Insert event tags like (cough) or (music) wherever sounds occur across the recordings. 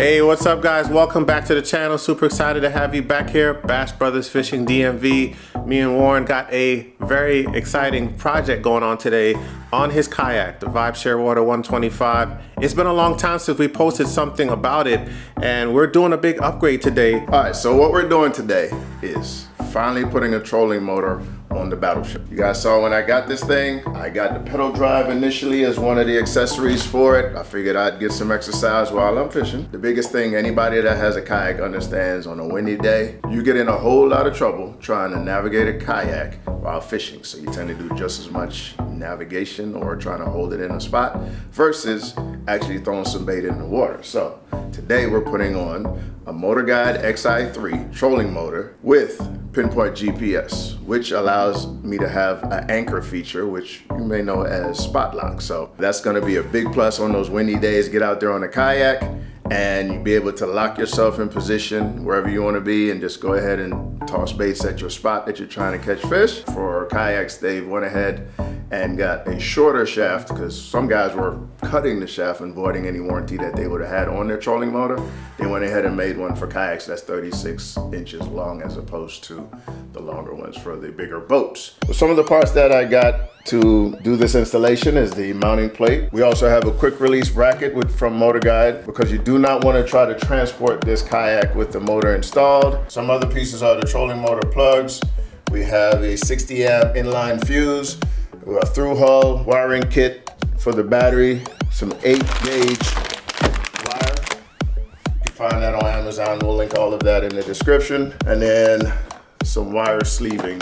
Hey, what's up guys? Welcome back to the channel. Super excited to have you back here. Bass Brothers Fishing DMV. Me and Warren got a very exciting project going on today on his kayak, the Vibe Shearwater 125. It's been a long time since we posted something about it and we're doing a big upgrade today. All right, so what we're doing today is finally putting a trolling motor on the battleship. You guys saw when I got this thing, I got the pedal drive initially as one of the accessories for it. I figured I'd get some exercise while I'm fishing. The biggest thing anybody that has a kayak understands on a windy day, you get in a whole lot of trouble trying to navigate a kayak while fishing. So you tend to do just as much navigation or trying to hold it in a spot versus actually throwing some bait in the water. So today we're putting on a MotorGuide Xi3 trolling motor with pinpoint GPS, which allows me to have an anchor feature, which you may know as spot lock. So that's gonna be a big plus on those windy days. Get out there on a kayak and be able to lock yourself in position wherever you wanna be and just go ahead and toss baits at your spot that you're trying to catch fish. For kayaks, they went ahead and got a shorter shaft because some guys were cutting the shaft and voiding any warranty that they would have had on their trolling motor. They went ahead and made one for kayaks that's 36 inches long as opposed to the longer ones for the bigger boats. Some of the parts that I got to do this installation is the mounting plate. We also have a quick release bracket with, from MotorGuide because you do not want to try to transport this kayak with the motor installed. Some other pieces are the trolling motor plugs. We have a 60 amp inline fuse a through hull wiring kit for the battery, some eight gauge wire. You can find that on Amazon. We'll link all of that in the description. And then some wire sleeving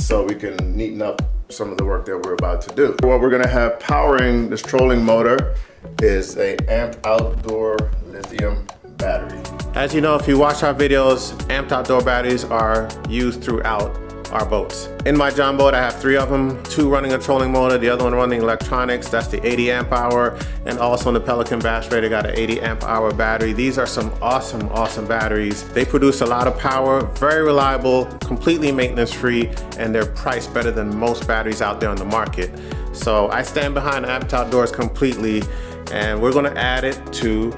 so we can neaten up some of the work that we're about to do. What we're gonna have powering this trolling motor is a Amped Outdoor lithium battery. As you know, if you watch our videos, Amped Outdoor batteries are used throughout our boats. In my John boat, I have three of them, two running a trolling motor, the other one running electronics, that's the 80 amp hour, and also in the Pelican Bass they got an 80 amp hour battery. These are some awesome, awesome batteries. They produce a lot of power, very reliable, completely maintenance free, and they're priced better than most batteries out there on the market. So I stand behind Amped Outdoors completely, and we're gonna add it to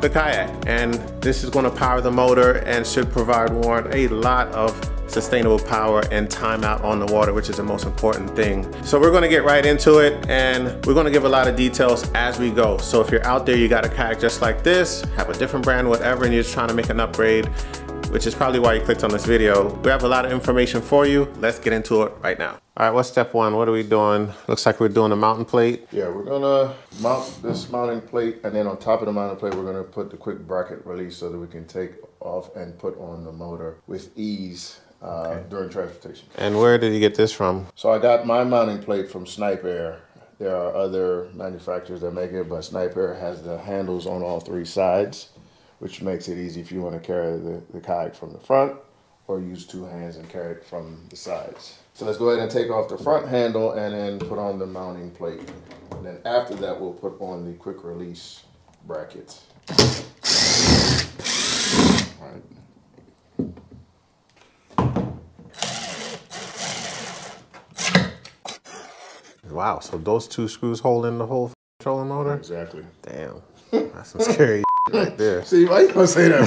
the kayak. And this is gonna power the motor and should provide Warren a lot of sustainable power and time out on the water, which is the most important thing. So we're gonna get right into it and we're gonna give a lot of details as we go. So if you're out there, you got a kayak just like this, have a different brand, whatever, and you're just trying to make an upgrade, which is probably why you clicked on this video. We have a lot of information for you. Let's get into it right now. All right, what's step one? What are we doing? Looks like we're doing a mounting plate. Yeah, we're gonna mount this mounting plate and then on top of the mounting plate, we're gonna put the quick bracket release so that we can take off and put on the motor with ease uh, okay. during transportation. And where did you get this from? So I got my mounting plate from Snipe Air. There are other manufacturers that make it, but Snipe Air has the handles on all three sides, which makes it easy if you want to carry the, the kayak from the front or use two hands and carry it from the sides. So let's go ahead and take off the front handle and then put on the mounting plate. And then after that, we'll put on the quick release bracket. Wow, so those two screws holding the whole trolling motor? Exactly. Damn, that's some scary (laughs) right there. See, why you gonna say that,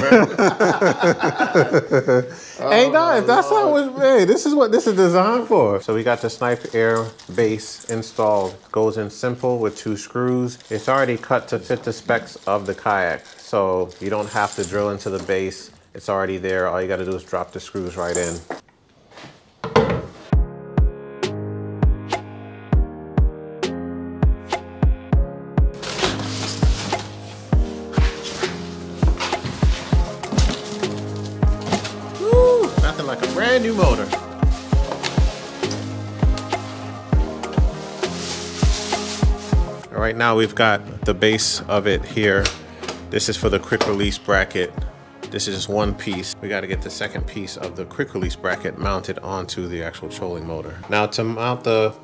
man? (laughs) hey, no, if that's how it was, hey, this is what this is designed for. So we got the Snipe Air base installed. Goes in simple with two screws. It's already cut to fit the specs of the kayak. So you don't have to drill into the base. It's already there. All you gotta do is drop the screws right in. Brand new motor. All right, now we've got the base of it here. This is for the quick release bracket. This is just one piece. We gotta get the second piece of the quick release bracket mounted onto the actual trolling motor. Now to mount the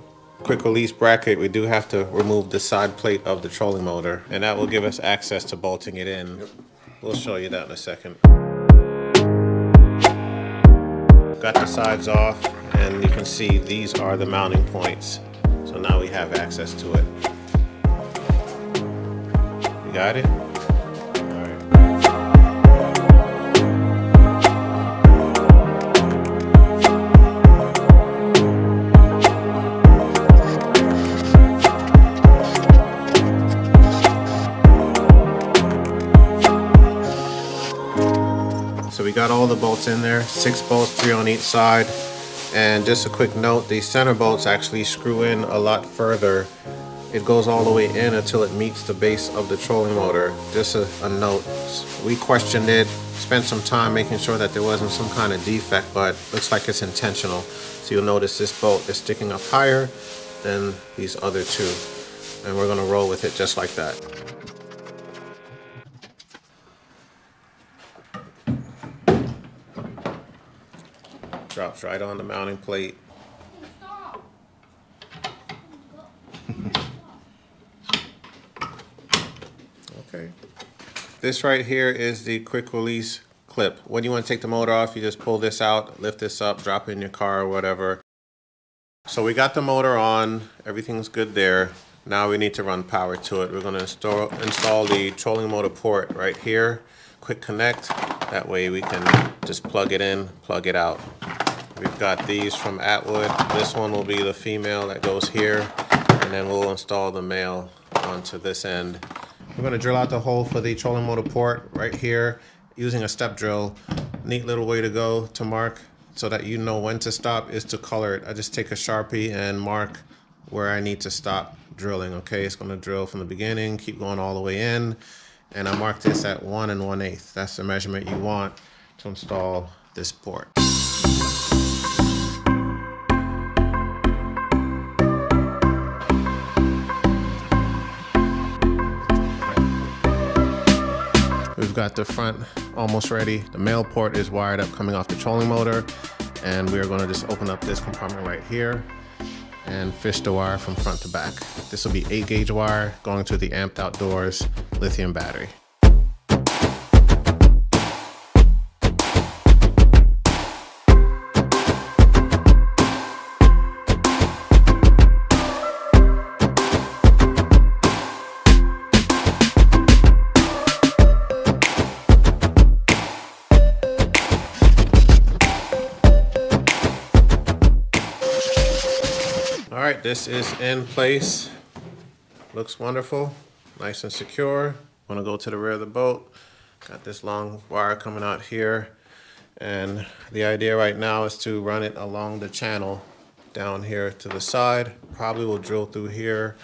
quick release bracket, we do have to remove the side plate of the trolling motor and that will give us access to bolting it in. We'll show you that in a second. Got the sides off and you can see these are the mounting points. So now we have access to it. You got it? Got all the bolts in there, six bolts, three on each side. And just a quick note, the center bolts actually screw in a lot further. It goes all the way in until it meets the base of the trolling motor. Just a, a note, we questioned it, spent some time making sure that there wasn't some kind of defect, but looks like it's intentional. So you'll notice this bolt is sticking up higher than these other two. And we're gonna roll with it just like that. Right on the mounting plate. okay. This right here is the quick release clip. When you want to take the motor off, you just pull this out, lift this up, drop it in your car or whatever. So we got the motor on, everything's good there. Now we need to run power to it. We're going to install, install the trolling motor port right here. Quick connect. That way we can just plug it in, plug it out. We've got these from Atwood. This one will be the female that goes here. And then we'll install the male onto this end. We're going to drill out the hole for the trolling motor port right here using a step drill. Neat little way to go to mark so that you know when to stop is to color it. I just take a Sharpie and mark where I need to stop drilling, okay? It's gonna drill from the beginning, keep going all the way in, and I mark this at one and one eighth. That's the measurement you want to install this port. Got the front almost ready. The male port is wired up coming off the trolling motor. And we're gonna just open up this compartment right here and fish the wire from front to back. This will be 8 gauge wire going to the Amped Outdoors lithium battery. This is in place. Looks wonderful, nice and secure. Wanna go to the rear of the boat. Got this long wire coming out here. And the idea right now is to run it along the channel down here to the side. Probably will drill through here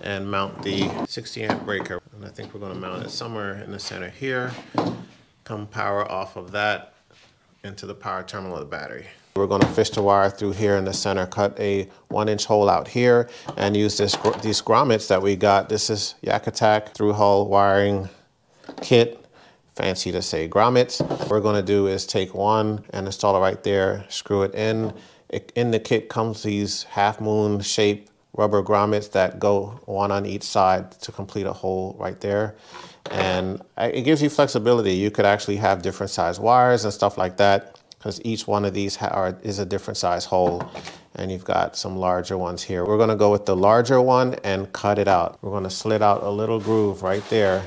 and mount the 60 amp breaker. And I think we're gonna mount it somewhere in the center here. Come power off of that into the power terminal of the battery. We're going to fish the wire through here in the center, cut a one inch hole out here and use this these grommets that we got. This is Yak Attack through hull wiring kit. Fancy to say grommets. What we're going to do is take one and install it right there, screw it in. It, in the kit comes these half moon shape rubber grommets that go one on each side to complete a hole right there. And uh, it gives you flexibility. You could actually have different size wires and stuff like that because each one of these are, is a different size hole and you've got some larger ones here. We're gonna go with the larger one and cut it out. We're gonna slit out a little groove right there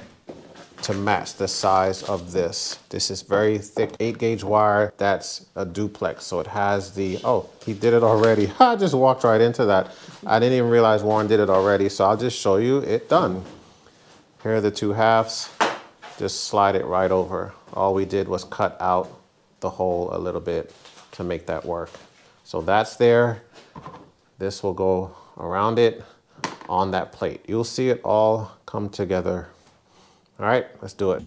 to match the size of this. This is very thick eight gauge wire. That's a duplex. So it has the, oh, he did it already. (laughs) I just walked right into that. I didn't even realize Warren did it already. So I'll just show you it done. Here are the two halves. Just slide it right over. All we did was cut out the hole a little bit to make that work. So that's there. This will go around it on that plate. You'll see it all come together. All right, let's do it.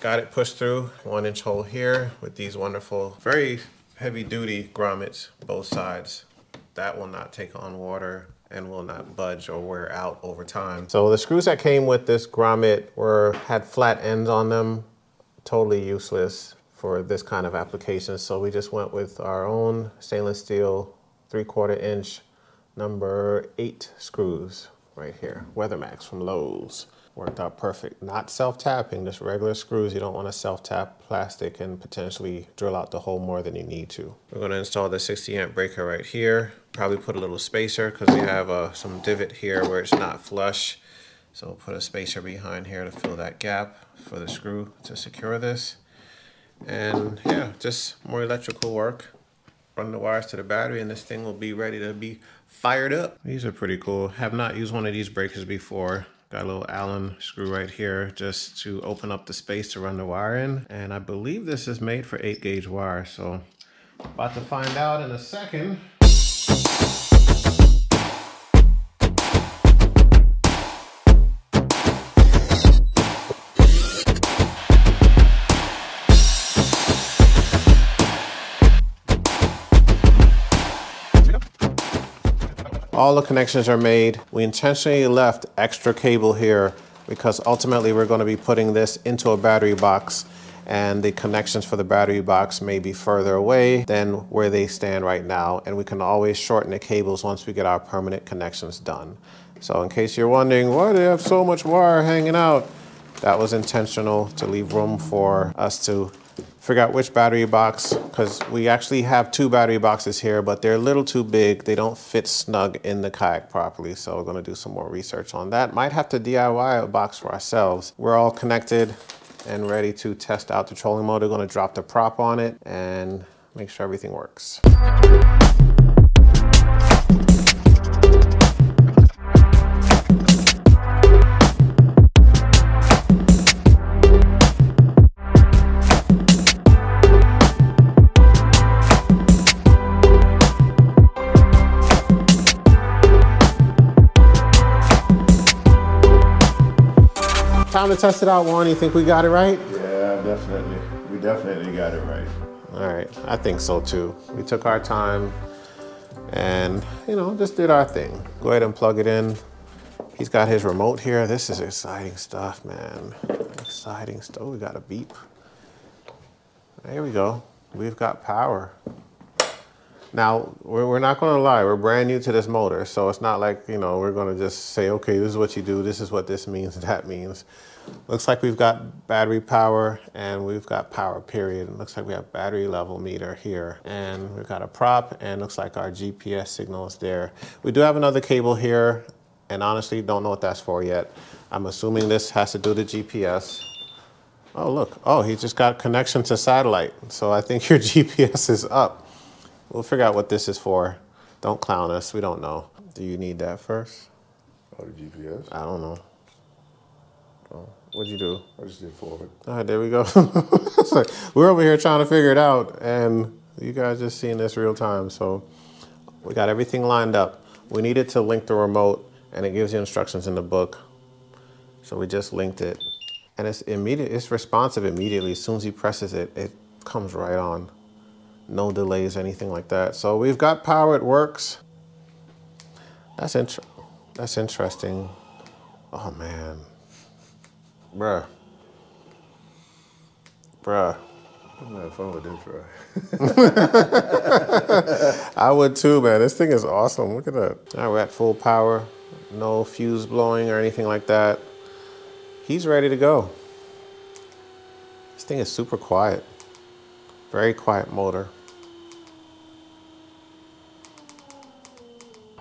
Got it pushed through, one inch hole here with these wonderful, very heavy duty grommets, both sides. That will not take on water and will not budge or wear out over time. So the screws that came with this grommet were had flat ends on them, totally useless for this kind of application. So we just went with our own stainless steel three quarter inch number eight screws right here, Weathermax from Lowe's. Worked out perfect. Not self-tapping, just regular screws. You don't want to self-tap plastic and potentially drill out the hole more than you need to. We're going to install the 60 amp breaker right here. Probably put a little spacer because we have uh, some divot here where it's not flush. So we'll put a spacer behind here to fill that gap for the screw to secure this. And yeah, just more electrical work. run the wires to the battery and this thing will be ready to be fired up. These are pretty cool. Have not used one of these breakers before. Got a little Allen screw right here just to open up the space to run the wire in. And I believe this is made for 8 gauge wire. So about to find out in a second. All the connections are made. We intentionally left extra cable here because ultimately we're going to be putting this into a battery box and the connections for the battery box may be further away than where they stand right now. And we can always shorten the cables once we get our permanent connections done. So in case you're wondering, why do they have so much wire hanging out? That was intentional to leave room for us to out which battery box, because we actually have two battery boxes here, but they're a little too big. They don't fit snug in the kayak properly. So we're gonna do some more research on that. Might have to DIY a box for ourselves. We're all connected and ready to test out the trolling motor. Gonna drop the prop on it and make sure everything works. Time to test it out, Juan. You think we got it right? Yeah, definitely. We definitely got it right. All right, I think so too. We took our time and, you know, just did our thing. Go ahead and plug it in. He's got his remote here. This is exciting stuff, man. Exciting stuff. Oh, We got a beep. There we go. We've got power. Now, we're, not going to lie, we're brand new to this motor, so it's not like, you know, we're going to just say, okay, this is what you do, this is what this means, (laughs) that means. Looks like we've got battery power and we've got power period. Looks like we have battery level meter here and we've got a prop and looks like our GPS signal is there. We do have another cable here and honestly don't know what that's for yet. I'm assuming this has to do the GPS. Oh, look. Oh, he just got connection to satellite. So I think (laughs) your GPS is up. We'll figure out what this is for. Don't clown us. We don't know. Do you need that first? Oh, the GPS? I don't know. Oh, what'd you do? I just did forward. All right, there we go. (laughs) like, we're over here trying to figure it out, and you guys just seeing this real time. So we got everything lined up. We needed to link the remote, and it gives you instructions in the book. So we just linked it. And it's immediate, it's responsive immediately. As soon as he presses it, it comes right on no delays, anything like that. So we've got power, it works. That's, int that's interesting. Oh man, bruh, bruh. I'm having fun with this, bro. I would too, man. This thing is awesome. Look at that. All right, we're at full power. No fuse blowing or anything like that. He's ready to go. This thing is super quiet. Very quiet motor.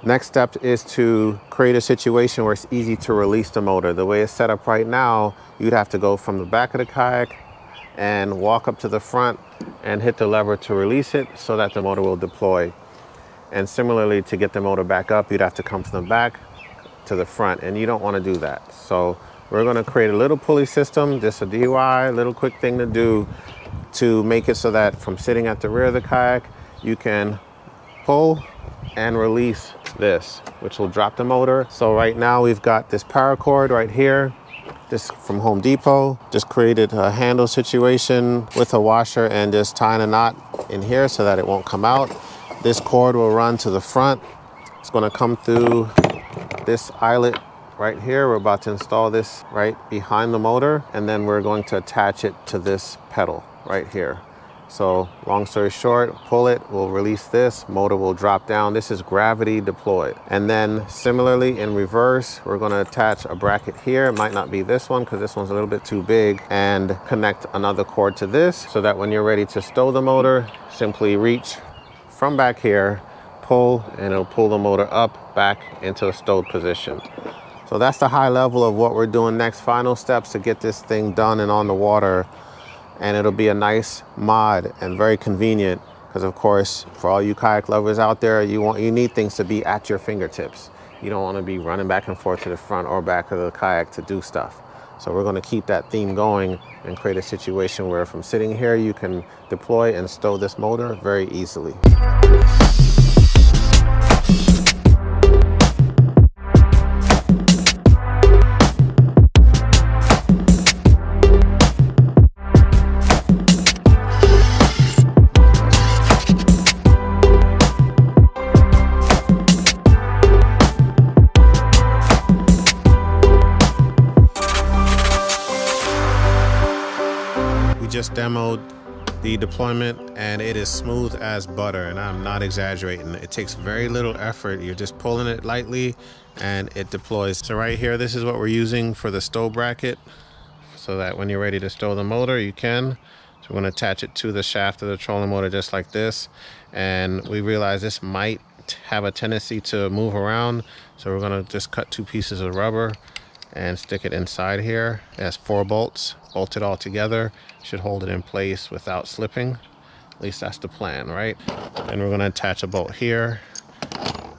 Next step is to create a situation where it's easy to release the motor. The way it's set up right now, you'd have to go from the back of the kayak and walk up to the front and hit the lever to release it so that the motor will deploy. And similarly, to get the motor back up, you'd have to come from the back to the front and you don't want to do that. So we're going to create a little pulley system, just a DIY, little quick thing to do to make it so that from sitting at the rear of the kayak, you can pull and release this, which will drop the motor. So right now we've got this power cord right here, this from Home Depot. Just created a handle situation with a washer and just tying a knot in here so that it won't come out. This cord will run to the front. It's gonna come through this eyelet right here. We're about to install this right behind the motor and then we're going to attach it to this pedal right here. So long story short, pull it, we'll release this, motor will drop down. This is gravity deployed. And then similarly in reverse, we're gonna attach a bracket here. It might not be this one because this one's a little bit too big and connect another cord to this so that when you're ready to stow the motor, simply reach from back here, pull, and it'll pull the motor up back into a stowed position. So that's the high level of what we're doing next. Final steps to get this thing done and on the water and it'll be a nice mod and very convenient Because of course, for all you kayak lovers out there, you want you need things to be at your fingertips. You don't want to be running back and forth to the front or back of the kayak to do stuff. So we're going to keep that theme going and create a situation where from sitting here, you can deploy and stow this motor very easily. The deployment and it is smooth as butter and I'm not exaggerating. It takes very little effort. You're just pulling it lightly and it deploys. So right here, this is what we're using for the stow bracket so that when you're ready to stow the motor, you can. So we're gonna attach it to the shaft of the trolling motor just like this. And we realize this might have a tendency to move around. So we're gonna just cut two pieces of rubber and stick it inside here. It has four bolts bolted all together. Should hold it in place without slipping. At least that's the plan, right? And we're gonna attach a bolt here,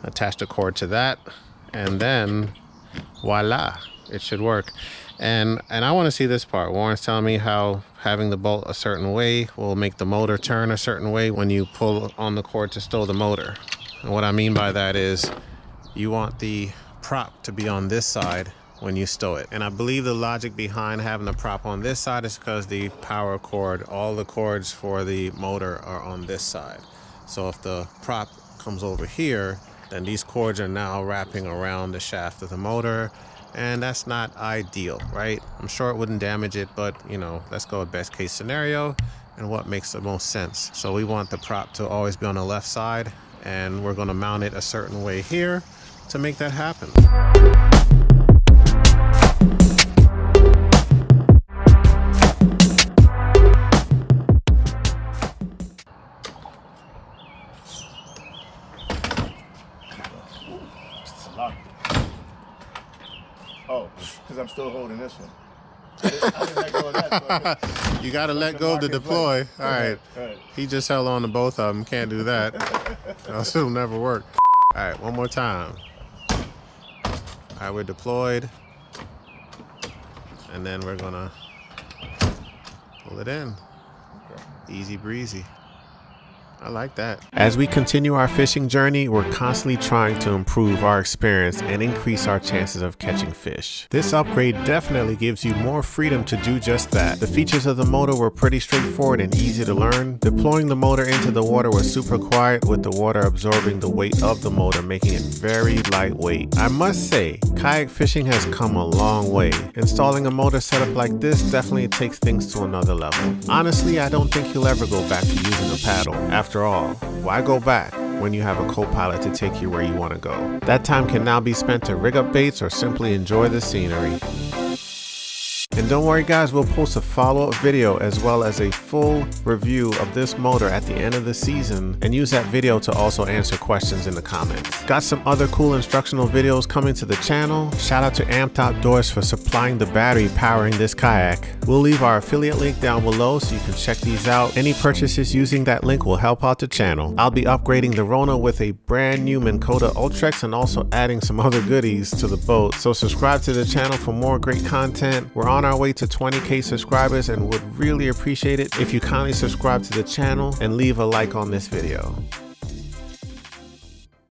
attach the cord to that, and then voila, it should work. And and I wanna see this part. Warren's telling me how having the bolt a certain way will make the motor turn a certain way when you pull on the cord to stow the motor. And what I mean by that is you want the prop to be on this side when you stow it. And I believe the logic behind having the prop on this side is because the power cord, all the cords for the motor are on this side. So if the prop comes over here, then these cords are now wrapping around the shaft of the motor and that's not ideal, right? I'm sure it wouldn't damage it, but you know, let's go with best case scenario and what makes the most sense. So we want the prop to always be on the left side and we're gonna mount it a certain way here to make that happen. Because I'm still holding this one. (laughs) you got to let go of the deploy. All right. He just held on to both of them. Can't do that. (laughs) else it'll never work. All right, one more time. All right, we're deployed. And then we're going to pull it in. Easy breezy. I like that. As we continue our fishing journey, we're constantly trying to improve our experience and increase our chances of catching fish. This upgrade definitely gives you more freedom to do just that. The features of the motor were pretty straightforward and easy to learn. Deploying the motor into the water was super quiet with the water absorbing the weight of the motor, making it very lightweight. I must say, kayak fishing has come a long way. Installing a motor setup like this definitely takes things to another level. Honestly, I don't think you'll ever go back to using a paddle. After after all, why go back when you have a co-pilot to take you where you want to go? That time can now be spent to rig up baits or simply enjoy the scenery. And don't worry guys, we'll post a follow-up video as well as a full review of this motor at the end of the season and use that video to also answer questions in the comments. Got some other cool instructional videos coming to the channel. Shout out to Amped Outdoors for supplying the battery powering this kayak. We'll leave our affiliate link down below so you can check these out. Any purchases using that link will help out the channel. I'll be upgrading the Rona with a brand new Minn Kota Ultrex and also adding some other goodies to the boat. So subscribe to the channel for more great content. We're on our way to 20k subscribers and would really appreciate it if you kindly subscribe to the channel and leave a like on this video.